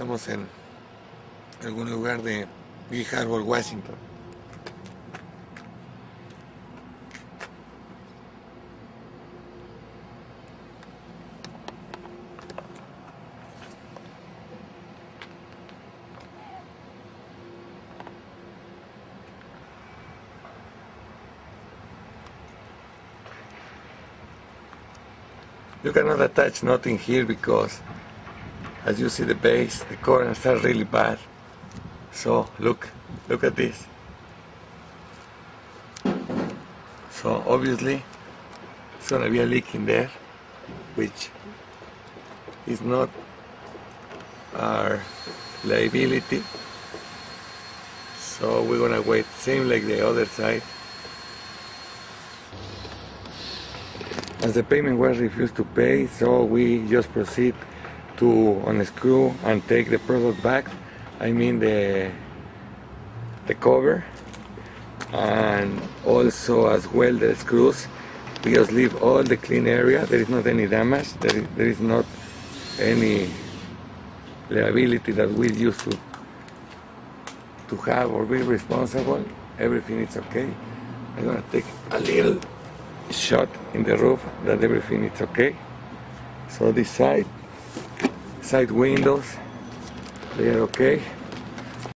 Estamos en algún lugar de Big Harbor, Washington. You cannot attach nothing here because as you see the base, the corners are really bad. So look, look at this. So obviously it's gonna be a leak in there, which is not our liability. So we're gonna wait, same like the other side. As the payment was refused to pay, so we just proceed to unscrew and take the product back. I mean the the cover and also as well the screws. We just leave all the clean area. There is not any damage. There is, there is not any liability that we used to to have or be responsible. Everything is okay. I'm gonna take a little shot in the roof that everything is okay. So this side, side windows, they are okay.